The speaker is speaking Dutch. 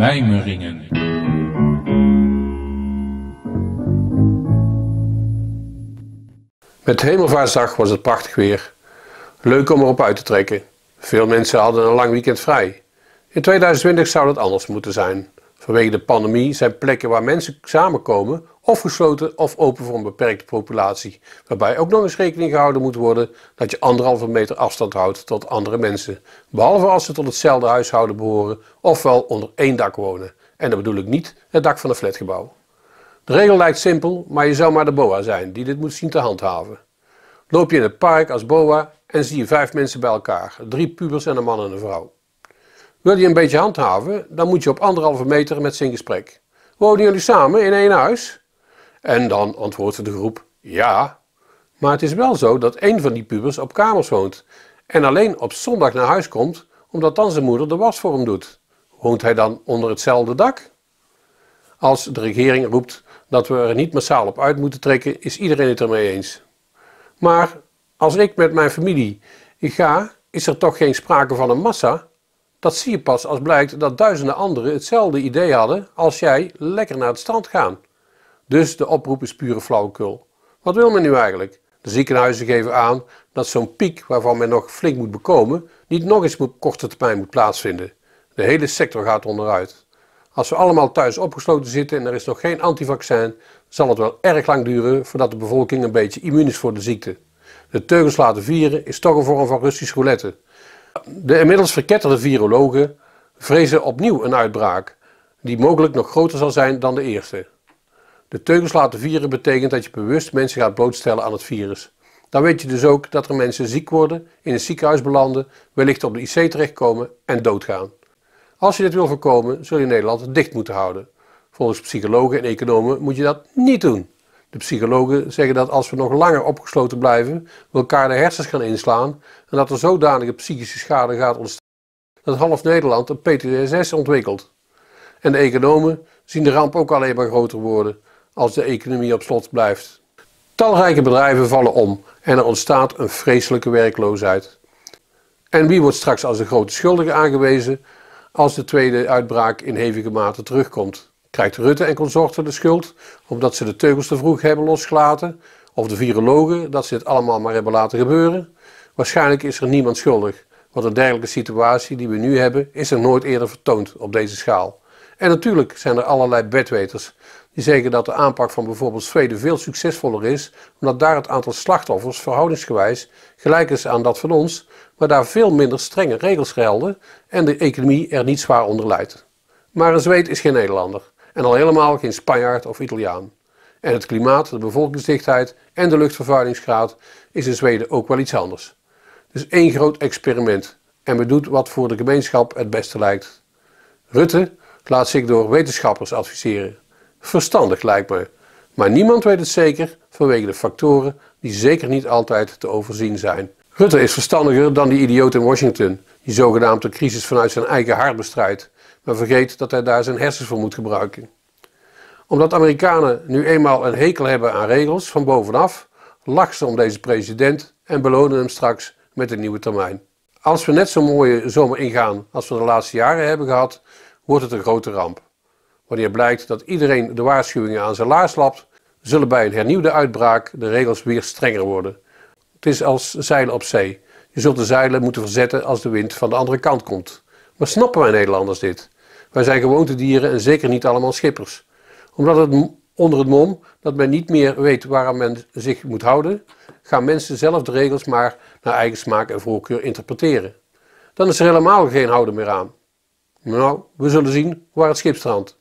Mijmeringen. Met Hemelvaartsdag was het prachtig weer. Leuk om erop uit te trekken. Veel mensen hadden een lang weekend vrij. In 2020 zou dat anders moeten zijn. Vanwege de pandemie zijn plekken waar mensen samenkomen of gesloten of open voor een beperkte populatie. Waarbij ook nog eens rekening gehouden moet worden dat je anderhalve meter afstand houdt tot andere mensen. Behalve als ze tot hetzelfde huishouden behoren ofwel onder één dak wonen. En dat bedoel ik niet het dak van een flatgebouw. De regel lijkt simpel, maar je zou maar de boa zijn die dit moet zien te handhaven. Loop je in het park als boa en zie je vijf mensen bij elkaar, drie pubers en een man en een vrouw. Wil je een beetje handhaven, dan moet je op anderhalve meter met ze in gesprek. Wonen jullie samen in één huis? En dan antwoordt de groep ja. Maar het is wel zo dat één van die pubers op kamers woont en alleen op zondag naar huis komt omdat dan zijn moeder de was voor hem doet. Woont hij dan onder hetzelfde dak? Als de regering roept dat we er niet massaal op uit moeten trekken, is iedereen het ermee eens. Maar als ik met mijn familie ga, is er toch geen sprake van een massa? Dat zie je pas als blijkt dat duizenden anderen hetzelfde idee hadden als jij lekker naar het strand gaan. Dus de oproep is pure flauwekul. Wat wil men nu eigenlijk? De ziekenhuizen geven aan dat zo'n piek waarvan men nog flink moet bekomen, niet nog eens op korte termijn moet plaatsvinden. De hele sector gaat onderuit. Als we allemaal thuis opgesloten zitten en er is nog geen antivaccin, zal het wel erg lang duren voordat de bevolking een beetje immuun is voor de ziekte. De teugels laten vieren is toch een vorm van Russisch roulette. De inmiddels verketterde virologen vrezen opnieuw een uitbraak, die mogelijk nog groter zal zijn dan de eerste. De teugels laten vieren betekent dat je bewust mensen gaat blootstellen aan het virus. Dan weet je dus ook dat er mensen ziek worden, in een ziekenhuis belanden, wellicht op de IC terechtkomen en doodgaan. Als je dit wil voorkomen, zul je Nederland dicht moeten houden. Volgens psychologen en economen moet je dat niet doen. De psychologen zeggen dat als we nog langer opgesloten blijven, we elkaar de hersens gaan inslaan en dat er zodanige psychische schade gaat ontstaan dat half Nederland een PTSS ontwikkelt. En de economen zien de ramp ook alleen maar groter worden als de economie op slot blijft. Talrijke bedrijven vallen om en er ontstaat een vreselijke werkloosheid. En wie wordt straks als de grote schuldige aangewezen als de tweede uitbraak in hevige mate terugkomt? Krijgt Rutte en consorten de schuld omdat ze de teugels te vroeg hebben losgelaten? Of de virologen dat ze het allemaal maar hebben laten gebeuren? Waarschijnlijk is er niemand schuldig, want een dergelijke situatie die we nu hebben is er nooit eerder vertoond op deze schaal. En natuurlijk zijn er allerlei bedweters die zeggen dat de aanpak van bijvoorbeeld Zweden veel succesvoller is, omdat daar het aantal slachtoffers verhoudingsgewijs gelijk is aan dat van ons, maar daar veel minder strenge regels gelden en de economie er niet zwaar onder leidt. Maar een Zweed is geen Nederlander en al helemaal geen Spanjaard of Italiaan. En het klimaat, de bevolkingsdichtheid en de luchtvervuilingsgraad is in Zweden ook wel iets anders. Dus één groot experiment en we doen wat voor de gemeenschap het beste lijkt. Rutte laat zich door wetenschappers adviseren. Verstandig lijkt me, maar niemand weet het zeker vanwege de factoren die zeker niet altijd te overzien zijn. Rutte is verstandiger dan die idioot in Washington, die zogenaamd de crisis vanuit zijn eigen hart bestrijdt maar vergeet dat hij daar zijn hersens voor moet gebruiken. Omdat Amerikanen nu eenmaal een hekel hebben aan regels van bovenaf, lachen ze om deze president en belonen hem straks met een nieuwe termijn. Als we net zo'n mooie zomer ingaan als we de laatste jaren hebben gehad, wordt het een grote ramp. Wanneer blijkt dat iedereen de waarschuwingen aan zijn laars lapt, zullen bij een hernieuwde uitbraak de regels weer strenger worden. Het is als zeilen op zee. Je zult de zeilen moeten verzetten als de wind van de andere kant komt. Maar snappen wij Nederlanders dit? Wij zijn gewoontedieren en zeker niet allemaal schippers. Omdat het onder het mom dat men niet meer weet waaraan men zich moet houden, gaan mensen zelf de regels maar naar eigen smaak en voorkeur interpreteren. Dan is er helemaal geen houden meer aan. Nou, we zullen zien waar het schip strandt.